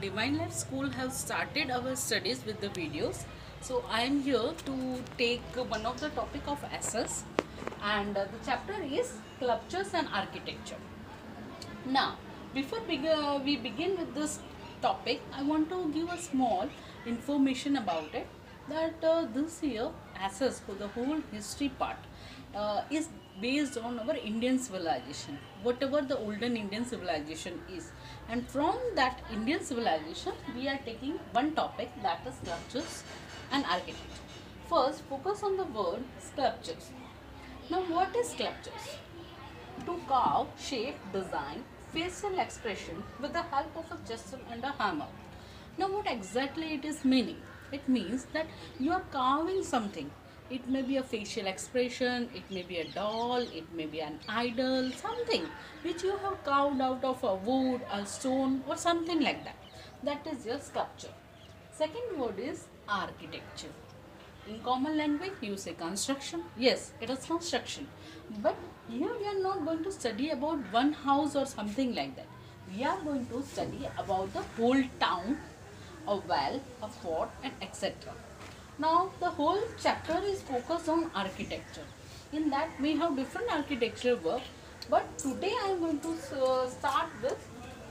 Divine Life School have started our studies with the videos. So I am here to take one of the topic of SS and the chapter is sculptures and architecture. Now, before uh, we begin with this topic, I want to give a small information about it. That uh, this year, SS for the whole history part uh, is based on our Indian civilization, whatever the olden Indian civilization is, and from that Indian civilization, we are taking one topic that is sculptures and architecture. First, focus on the word sculptures. Now, what is sculptures? to carve, shape, design, facial expression with the help of a chisel and a hammer. Now, what exactly it is meaning? It means that you are carving something. It may be a facial expression, it may be a doll, it may be an idol, something which you have carved out of a wood, a stone, or something like that. That is your sculpture. Second word is architecture. In common language, you say construction. Yes, it is construction. But here we are not going to study about one house or something like that. We are going to study about the whole town, a well, a fort, and etc. Now, the whole chapter is focused on architecture. In that, we have different architectural work. But today, I am going to uh, start with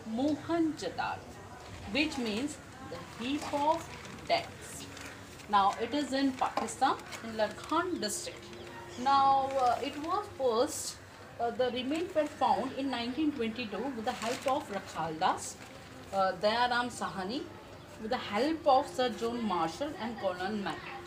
Mohenjo-daro, which means the heap of debts. Now it is in Pakistan in Lakhan district. Now uh, it was first uh, the remains were found in 1922 with the help of Rakhaldas, uh, Dayaram Sahani, with the help of Sir John Marshall and Colonel Mackay.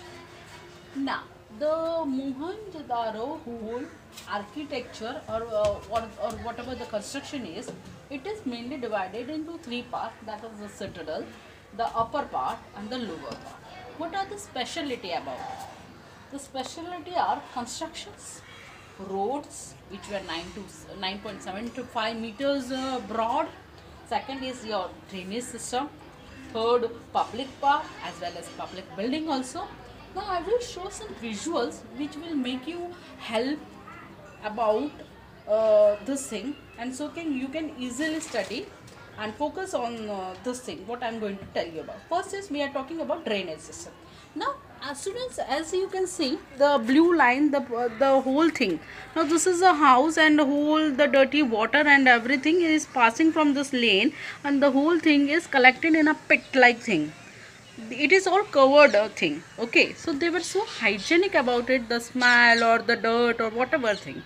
Now, the Mohenjo-daro whole architecture or, uh, or, or whatever the construction is, it is mainly divided into three parts that is the citadel, the upper part and the lower part. What are the speciality about it? The speciality are constructions, roads which were 9 to 9.75 meters uh, broad. Second is your drainage system. Third, public park as well as public building also. Now I will show some visuals which will make you help about uh, this thing. And so can you can easily study and focus on uh, this thing what i'm going to tell you about. First is we are talking about drainage system. Now as students as you can see the blue line the uh, the whole thing. Now this is a house and whole the dirty water and everything is passing from this lane and the whole thing is collected in a pit like thing. It is all covered uh, thing okay? So they were so hygienic about it the smell or the dirt or whatever thing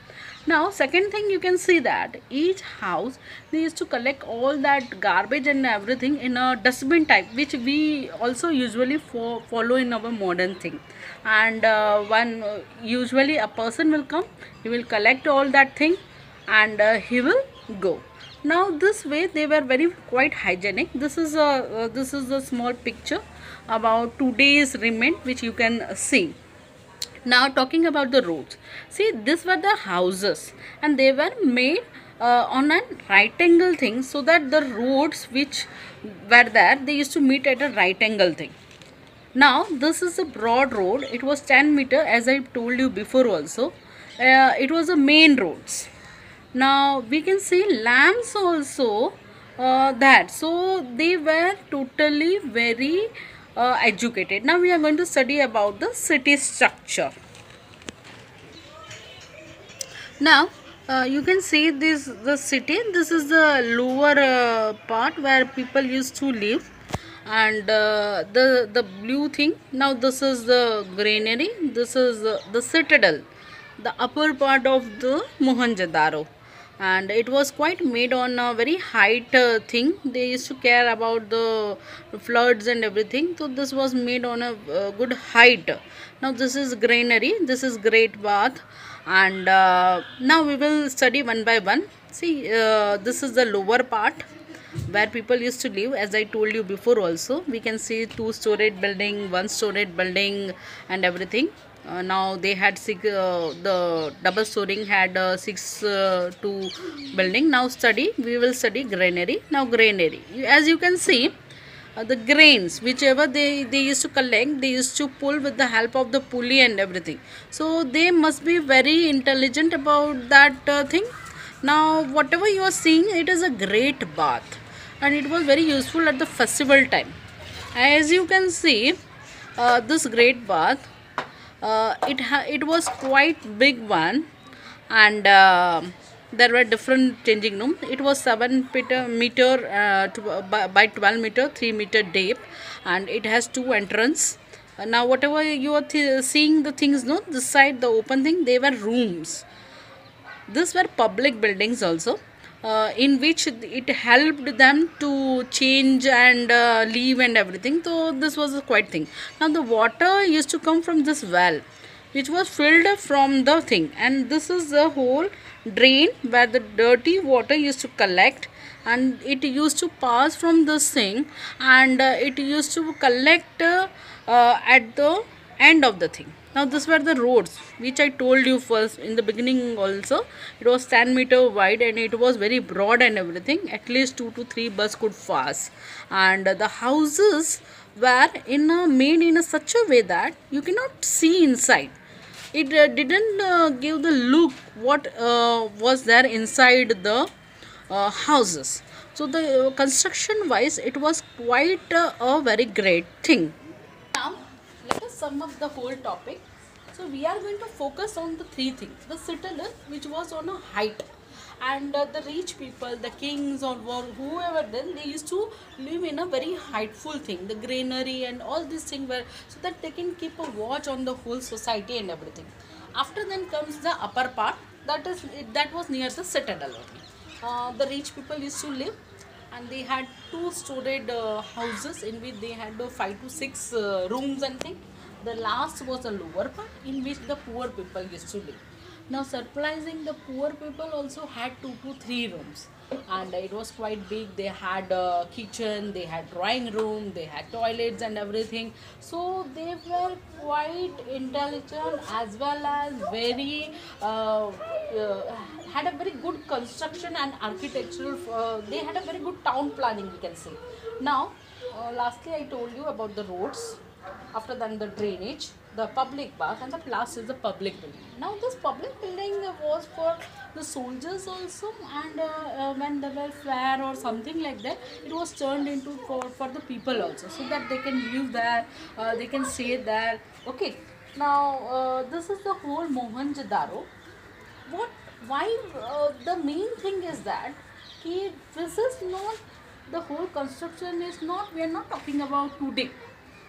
now second thing you can see that each house needs to collect all that garbage and everything in a dustbin type which we also usually fo- follow in our modern thing. And uh, one usually a person will come he will collect all that thing and uh, he will go. Now this way they were very quite hygienic. This is a uh, this is a small picture about today's remain which you can see now talking about the roads. See these were the houses and they were made uh, on a right angle thing so that the roads which were there they used to meet at a right angle thing. Now this is a broad road. It was 10 meter as i told you before also. Uh, it was a main roads. Now we can see lamps also uh, that so they were totally very uh, educated. Now we are going to study about the city structure. Now uh, you can see this the city. This is the lower uh, part where people used to live. And uh, the the blue thing now this is the granary this is the citadel. The upper part of the mohenjo-daro and it was quite made on a very height uh, thing. They used to care about the floods and everything. So this was made on a uh, good height. Now this is granary this is great bath. And uh, now we will study one by one. See uh, this is the lower part where people used to live as i told you before also. We can see two storied building one storied building and everything uh, now they had six uh, the double storing had uh, six uh, two building. Now study we will study granary. Now granary. As you can see uh, the grains whichever they they used to collect they used to pull with the help of the pulley and everything. So they must be very intelligent about that uh, thing. Now whatever you are seeing it is a great bath. And it was very useful at the festival time. As you can see this great bath uh, it ha- it was quite big one and uh, there were different changing rooms it was 7 meter, meter uh, to, by, by 12 meter 3 meter deep and it has two entrance. Uh, now whatever you are th- seeing the things no this side the open thing they were rooms. These were public buildings also uh, in which it helped them to change and uh, leave and everything. So this was a quite thing. Now the water used to come from this well which was filled from the thing. And this is the whole drain where the dirty water used to collect. And it used to pass from this thing. And uh, it used to collect uh, uh, at the end of the thing now these were the roads which i told you first in the beginning also. It was 10 meter wide and it was very broad and everything. At least 2 to 3 bus could pass. And the houses were in a, made in a such a way that you cannot see inside. It uh, didn't uh, give the look what uh, was there inside the uh, houses. So the uh, construction wise it was quite uh, a very great thing sum up the whole topic. So we are going to focus on the three things. The citadel which was on a height. And uh, the rich people the kings or whoever then they used to live in a very heightful thing. The granary and all these things were so that they can keep a watch on the whole society and everything. After then comes the upper part. That is that was near the citadel uh, the rich people used to live and they had two storied uh, houses in which they had uh, five to six uh, rooms and thing the last was the lower part in which the poor people used to live. Now surprising the poor people also had two to three rooms. And it was quite big. They had a kitchen they had drawing room they had toilets and everything. So they were quite intelligent as well as very uh, uh, had a very good construction and architectural uh, they had a very good town planning we can say. Now uh, lastly i told you about the roads after that the drainage the public bath and the last is the public building. Now this public building was for the soldiers also and uh, uh, when there were fair or something like that it was turned into for, for the people also so that they can live there uh, they can stay there. Okay now uh, this is the whole mohenjo-daro what why uh, the main thing is that this is not the whole construction is not we are not talking about today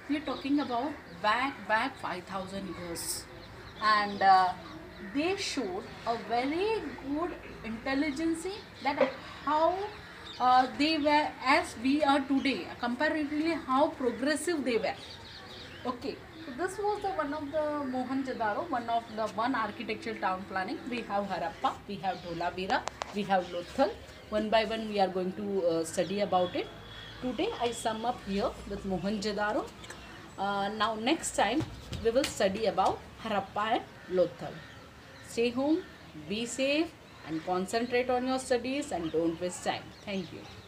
we are talking about back back 5000 years. And uh, they showed a very good intelligence that how uh, they were as we are today comparatively how progressive they were. Okay so this was the one of the mohenjo-daro one of the one architectural town planning. We have harappa we have dholavira we have lothal. One by one we are going to uh, study about it today i sum up here with mohenjo-daro uh, now next time we will study about harappa and lothal. Stay home be safe and concentrate on your studies and don't waste time. Thank you